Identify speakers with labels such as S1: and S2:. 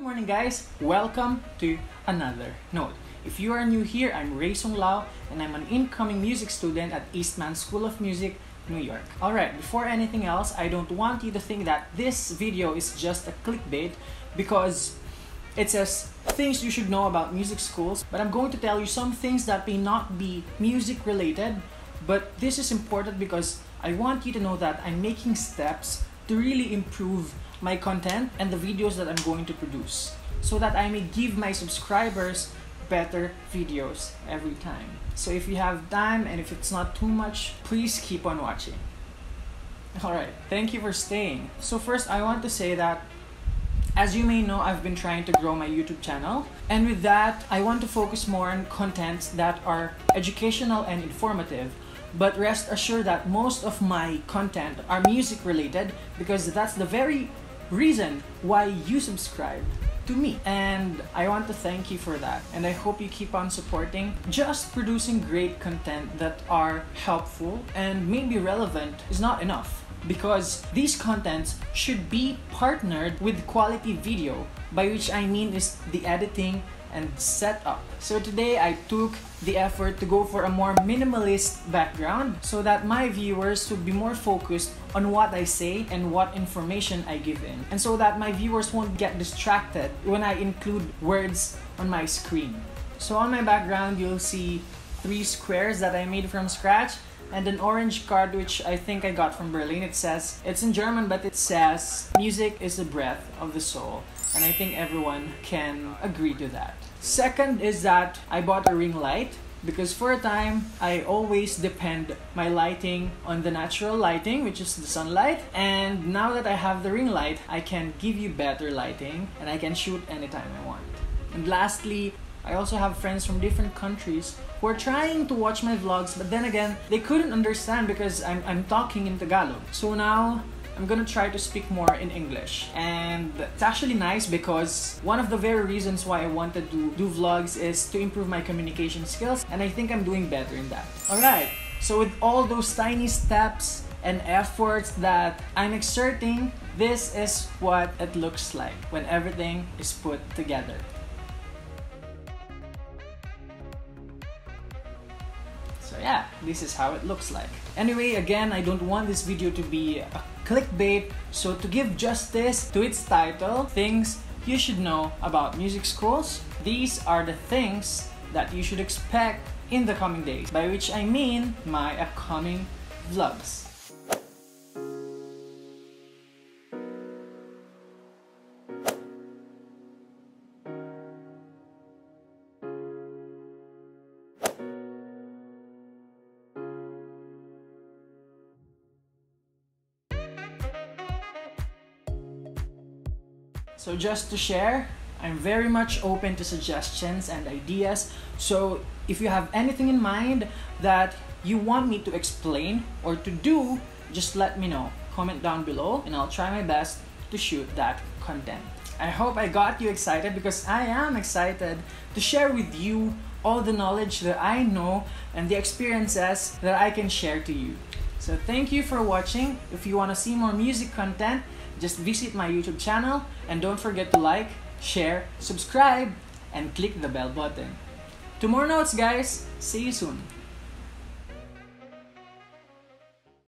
S1: Good morning guys! Welcome to another note. If you are new here, I'm Rey Sunglao and I'm an incoming music student at Eastman School of Music, New York. Alright, before anything else, I don't want you to think that this video is just a clickbait because it says things you should know about music schools, but I'm going to tell you some things that may not be music related, but this is important because I want you to know that I'm making steps to really improve my content and the videos that I'm going to produce so that I may give my subscribers better videos every time. So if you have time and if it's not too much, please keep on watching. Alright, thank you for staying. So first I want to say that as you may know, I've been trying to grow my YouTube channel. And with that, I want to focus more on contents that are educational and informative. But rest assured that most of my content are music related because that's the very reason why you subscribe to me. And I want to thank you for that. And I hope you keep on supporting. Just producing great content that are helpful and maybe relevant is not enough because these contents should be partnered with quality video by which I mean is the editing and setup. So today I took the effort to go for a more minimalist background so that my viewers would be more focused on what I say and what information I give in. And so that my viewers won't get distracted when I include words on my screen. So on my background, you'll see three squares that I made from scratch and an orange card which I think I got from Berlin. It says, it's in German, but it says, music is the breath of the soul. And I think everyone can agree to that. Second is that I bought a ring light because for a time I always depend my lighting on the natural lighting which is the sunlight and now that I have the ring light I can give you better lighting and I can shoot anytime I want. And lastly, I also have friends from different countries who are trying to watch my vlogs but then again they couldn't understand because I'm, I'm talking in Tagalog. So now I'm gonna try to speak more in English. And it's actually nice because one of the very reasons why I wanted to do vlogs is to improve my communication skills and I think I'm doing better in that. Alright, so with all those tiny steps and efforts that I'm exerting, this is what it looks like when everything is put together. Yeah, this is how it looks like. Anyway, again, I don't want this video to be a clickbait, so to give justice to its title, Things You Should Know About Music Schools, these are the things that you should expect in the coming days, by which I mean my upcoming vlogs. So just to share, I'm very much open to suggestions and ideas. So if you have anything in mind that you want me to explain or to do, just let me know. Comment down below and I'll try my best to shoot that content. I hope I got you excited because I am excited to share with you all the knowledge that I know and the experiences that I can share to you. So thank you for watching. If you want to see more music content, just visit my YouTube channel and don't forget to like, share, subscribe, and click the bell button. To more notes guys. See you soon.